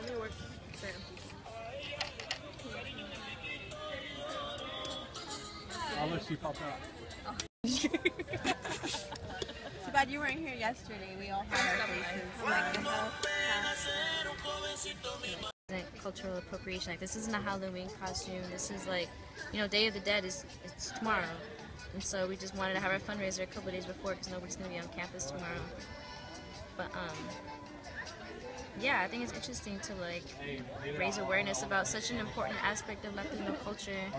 only certain pieces. I'll let you pop out. Too bad you weren't here yesterday. We all had our faces. Cultural appropriation. Like this isn't a Halloween costume. This is like, you know, Day of the Dead is it's tomorrow, and so we just wanted to have our fundraiser a couple days before because nobody's gonna be on campus tomorrow. But um, yeah, I think it's interesting to like raise awareness about such an important aspect of Latino culture.